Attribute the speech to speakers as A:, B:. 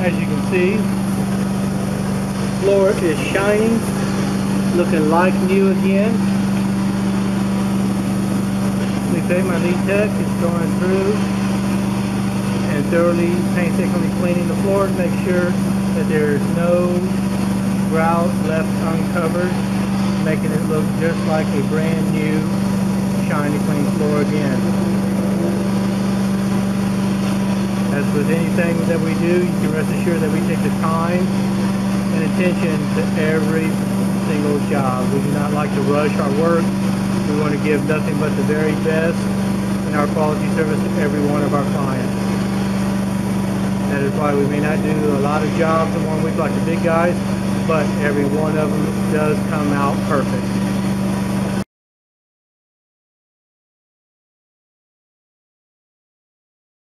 A: As you can see, floor is shining, looking like new again. Felipe, my lead tech, is going through and thoroughly, painstakingly cleaning the floor to make sure that there's no grout left uncovered, making it look just like a brand new, shiny, clean floor again. As with anything that we do, you can rest assured that we take the time and attention to every single job. We do not like to rush our work. We want to give nothing but the very best in our quality service to every one of our clients. That is why we may not do a lot of jobs in one week like the big guys, but every one of them does come out perfect.